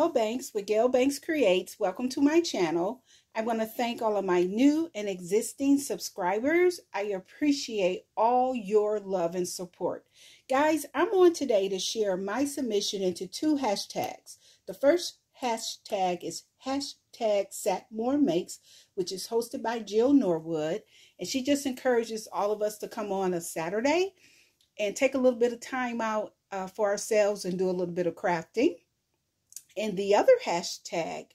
Gail Banks with Gail Banks Creates. Welcome to my channel. I want to thank all of my new and existing subscribers. I appreciate all your love and support. Guys, I'm on today to share my submission into two hashtags. The first hashtag is hashtag Satmorn Makes, which is hosted by Jill Norwood. And she just encourages all of us to come on a Saturday and take a little bit of time out uh, for ourselves and do a little bit of crafting. And the other hashtag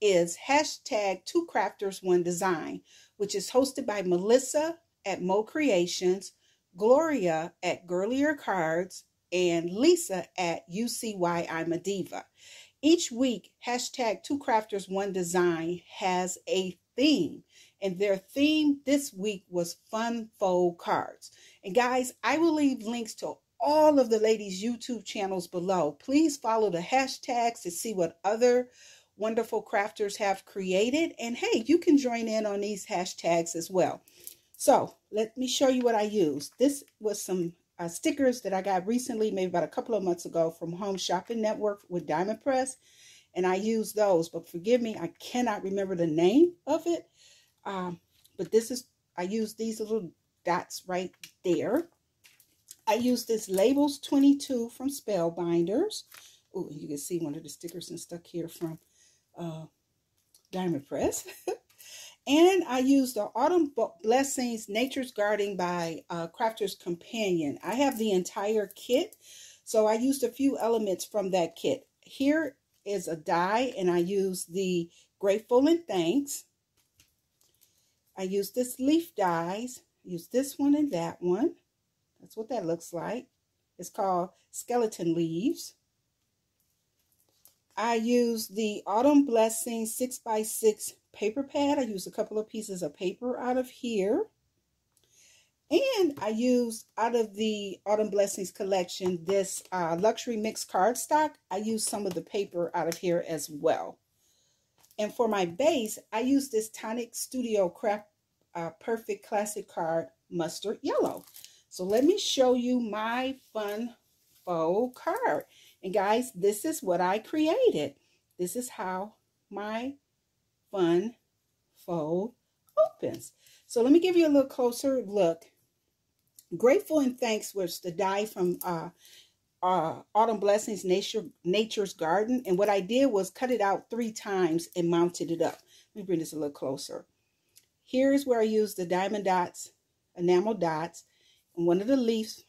is hashtag Two Crafters One Design, which is hosted by Melissa at Moe Creations, Gloria at Girlias Cards, and Lisa at UCY I'm a Diva. Each week, hashtag Two Crafters One Design has a theme, and their theme this week was fun fold cards. And guys, I will leave links to all of the ladies' YouTube channels below. Please follow the hashtags to see what other wonderful crafters have created. And hey, you can join in on these hashtags as well. So let me show you what I used. This was some uh, stickers that I got recently, maybe about a couple of months ago from Home Shopping Network with Diamond Press. And I used those, but forgive me, I cannot remember the name of it. Um, but this is, I used these little dots right there. I used this Labels 22 from Spellbinders. Oh, you can see one of the stickers and stuck here from uh, Diamond Press. and I used the Autumn Blessings Nature's Garden by uh, Crafter's Companion. I have the entire kit, so I used a few elements from that kit. Here is a die, and I used the Grateful and Thanks. I used this leaf dies. Use this one and that one. That's what that looks like. It's called Skeleton Leaves. I use the Autumn Blessing 6x6 paper pad. I use a couple of pieces of paper out of here. And I use out of the Autumn Blessings collection, this uh, Luxury Mix cardstock. I use some of the paper out of here as well. And for my base, I use this Tonic Studio Craft uh, Perfect Classic Card Mustard Yellow. So let me show you my fun fold card. And guys, this is what I created. This is how my fun faux opens. So let me give you a little closer look. Grateful and Thanks was the die from uh, uh, Autumn Blessings Nature Nature's Garden. And what I did was cut it out three times and mounted it up. Let me bring this a little closer. Here's where I used the diamond dots, enamel dots, one of the leaves.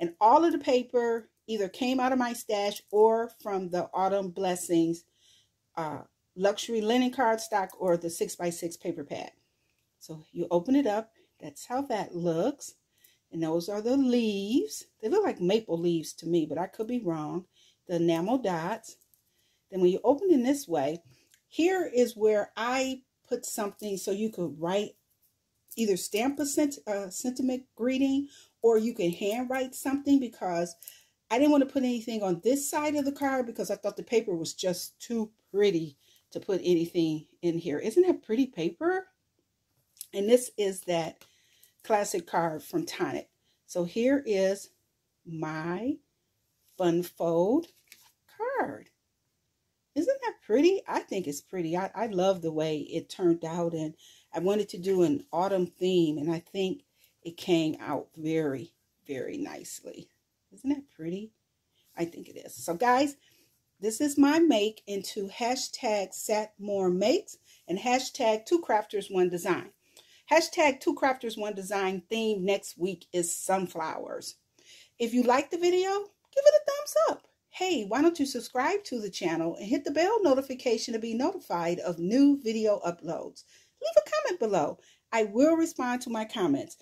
And all of the paper either came out of my stash or from the Autumn Blessings uh, luxury linen cardstock or the 6x6 paper pad. So you open it up. That's how that looks. And those are the leaves. They look like maple leaves to me, but I could be wrong. The enamel dots. Then when you open it this way, here is where I put something so you could write either stamp a sent, uh, sentiment greeting or you can handwrite something because I didn't want to put anything on this side of the card because I thought the paper was just too pretty to put anything in here. Isn't that pretty paper? And this is that classic card from Tonic. So here is my Fun Fold card. Isn't that pretty? I think it's pretty. I, I love the way it turned out. And I wanted to do an autumn theme. And I think it came out very, very nicely. Isn't that pretty? I think it is. So guys, this is my make into hashtag Satmorn Makes and hashtag Two Crafters One Design. Hashtag Two Crafters One Design theme next week is sunflowers. If you like the video, give it a thumbs up. Hey, why don't you subscribe to the channel and hit the bell notification to be notified of new video uploads. Leave a comment below. I will respond to my comments.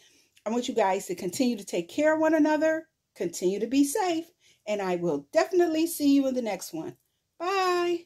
I want you guys to continue to take care of one another Continue to be safe, and I will definitely see you in the next one. Bye.